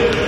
you.